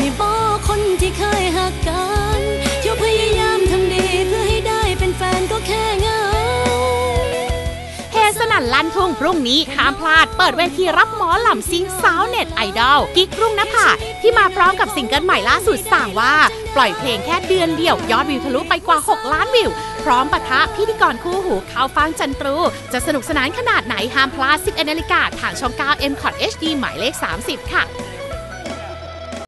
ร้าบอคนที่เคยหักกันเที่ยวพยายามทำดีเพื่อให้ได้เป็นแฟนก็แค่เงาเฮสนั่นลั่นทุ่งพรุ่งนี้ห้ามพลาดเปิดเวทีรับหมอลำซิ่งสาวเน็ตไอดอลกิ๊กรุ่งนภาที่มาพร้อมกับซิงเกิลใหม่ล่าสุดสั่งว่า ปล่อยเพลงแค่เดือนเดียวยอดวิวทะลุไปกว่า 6 ล้านวิว พร้อมปะทะพิธีกรคู่หูข้าวฟางจันตรู จะสนุกสนานขนาดไหนห้ามพลาด10นาฬิกาทางช่อง 9 m c o t HD หมายเลข 30 ค่ะ